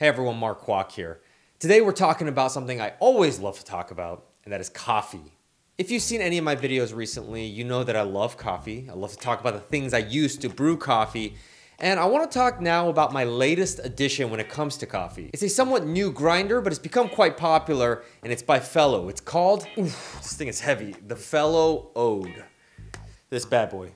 Hey everyone, Mark Kwak here. Today we're talking about something I always love to talk about, and that is coffee. If you've seen any of my videos recently, you know that I love coffee. I love to talk about the things I use to brew coffee, and I want to talk now about my latest addition when it comes to coffee. It's a somewhat new grinder, but it's become quite popular, and it's by Fellow. It's called, oof, this thing is heavy, the Fellow Ode. This bad boy.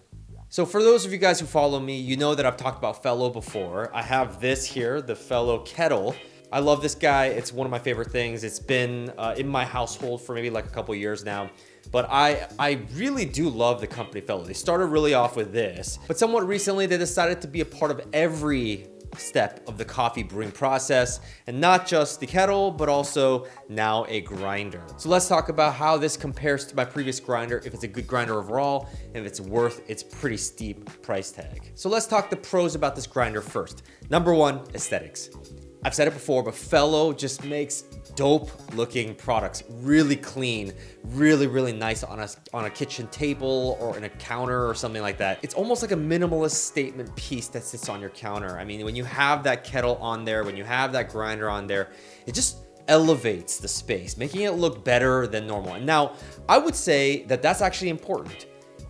So for those of you guys who follow me, you know that I've talked about Fellow before. I have this here, the Fellow Kettle. I love this guy. It's one of my favorite things. It's been uh, in my household for maybe like a couple years now. But I, I really do love the company Fellow. They started really off with this, but somewhat recently they decided to be a part of every step of the coffee brewing process and not just the kettle but also now a grinder. So let's talk about how this compares to my previous grinder if it's a good grinder overall and if it's worth its pretty steep price tag. So let's talk the pros about this grinder first. Number one aesthetics I've said it before, but Fellow just makes dope looking products. Really clean, really, really nice on a, on a kitchen table or in a counter or something like that. It's almost like a minimalist statement piece that sits on your counter. I mean, when you have that kettle on there, when you have that grinder on there, it just elevates the space, making it look better than normal. And now, I would say that that's actually important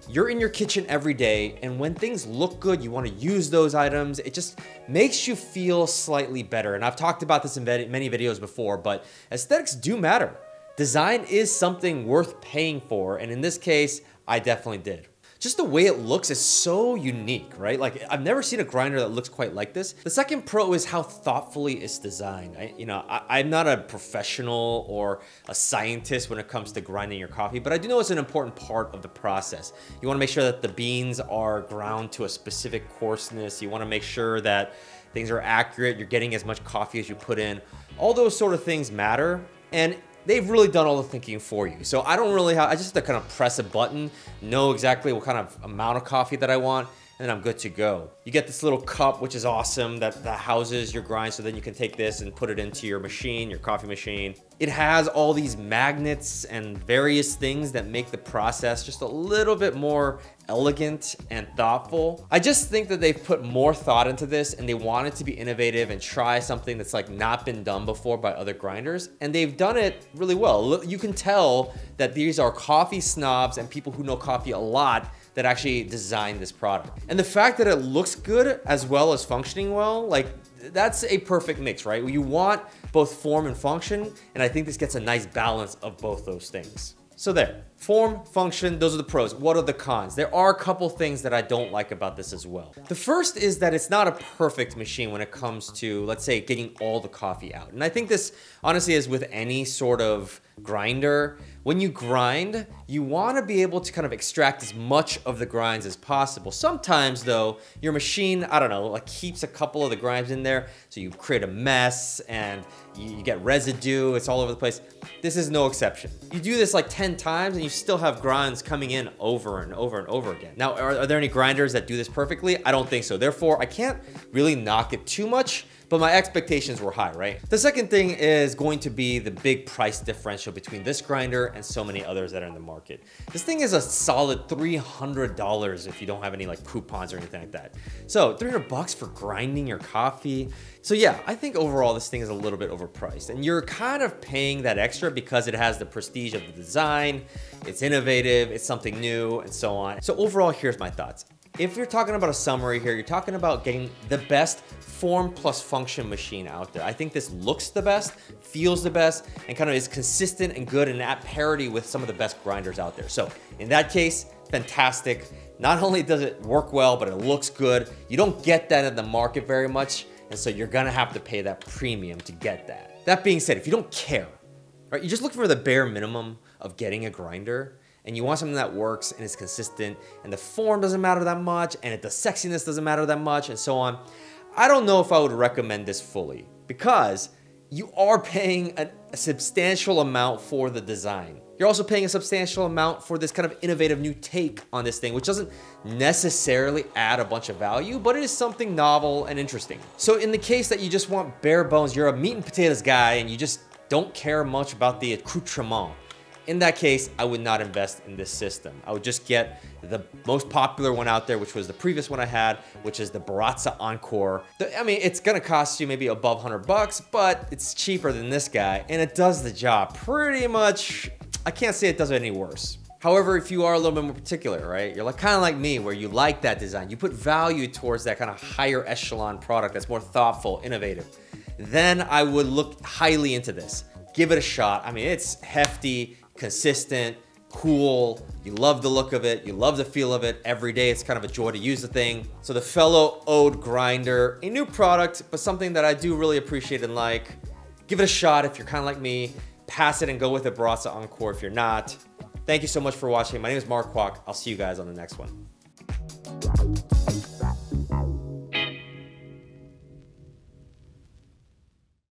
you're in your kitchen every day, and when things look good, you wanna use those items. It just makes you feel slightly better. And I've talked about this in many videos before, but aesthetics do matter. Design is something worth paying for, and in this case, I definitely did just the way it looks is so unique, right? Like I've never seen a grinder that looks quite like this. The second pro is how thoughtfully it's designed. I, you know, I, am not a professional or a scientist when it comes to grinding your coffee, but I do know it's an important part of the process. You wanna make sure that the beans are ground to a specific coarseness. You wanna make sure that things are accurate, you're getting as much coffee as you put in. All those sort of things matter. And they've really done all the thinking for you. So I don't really have, I just have to kind of press a button, know exactly what kind of amount of coffee that I want, and I'm good to go. You get this little cup, which is awesome, that, that houses your grind, so then you can take this and put it into your machine, your coffee machine. It has all these magnets and various things that make the process just a little bit more elegant and thoughtful. I just think that they've put more thought into this and they wanted to be innovative and try something that's like not been done before by other grinders. And they've done it really well. You can tell that these are coffee snobs and people who know coffee a lot that actually designed this product. And the fact that it looks good as well as functioning well, like that's a perfect mix, right? You want both form and function, and I think this gets a nice balance of both those things. So there, form, function, those are the pros. What are the cons? There are a couple things that I don't like about this as well. The first is that it's not a perfect machine when it comes to, let's say, getting all the coffee out. And I think this honestly is with any sort of grinder. When you grind, you want to be able to kind of extract as much of the grinds as possible. Sometimes though, your machine, I don't know, like keeps a couple of the grinds in there, so you create a mess and you get residue, it's all over the place. This is no exception. You do this like 10 times and you still have grinds coming in over and over and over again. Now, are, are there any grinders that do this perfectly? I don't think so. Therefore, I can't really knock it too much but my expectations were high, right? The second thing is going to be the big price differential between this grinder and so many others that are in the market. This thing is a solid $300 if you don't have any like coupons or anything like that. So 300 bucks for grinding your coffee. So yeah, I think overall this thing is a little bit overpriced and you're kind of paying that extra because it has the prestige of the design, it's innovative, it's something new and so on. So overall, here's my thoughts. If you're talking about a summary here, you're talking about getting the best form plus function machine out there. I think this looks the best, feels the best, and kind of is consistent and good and at parity with some of the best grinders out there. So in that case, fantastic. Not only does it work well, but it looks good. You don't get that in the market very much, and so you're gonna have to pay that premium to get that. That being said, if you don't care, right, you're just looking for the bare minimum of getting a grinder, and you want something that works and is consistent and the form doesn't matter that much and the sexiness doesn't matter that much and so on, I don't know if I would recommend this fully because you are paying a, a substantial amount for the design. You're also paying a substantial amount for this kind of innovative new take on this thing, which doesn't necessarily add a bunch of value, but it is something novel and interesting. So in the case that you just want bare bones, you're a meat and potatoes guy and you just don't care much about the accoutrement, in that case, I would not invest in this system. I would just get the most popular one out there, which was the previous one I had, which is the Baratza Encore. I mean, it's gonna cost you maybe above 100 bucks, but it's cheaper than this guy, and it does the job pretty much. I can't say it does it any worse. However, if you are a little bit more particular, right? You're like kind of like me where you like that design. You put value towards that kind of higher echelon product that's more thoughtful, innovative. Then I would look highly into this. Give it a shot. I mean, it's hefty, consistent, cool. You love the look of it. You love the feel of it. Every day it's kind of a joy to use the thing. So the Fellow Ode Grinder, a new product, but something that I do really appreciate and like. Give it a shot if you're kind of like me. Pass it and go with the Baratza Encore if you're not. Thank you so much for watching. My name is Mark Kwak. I'll see you guys on the next one.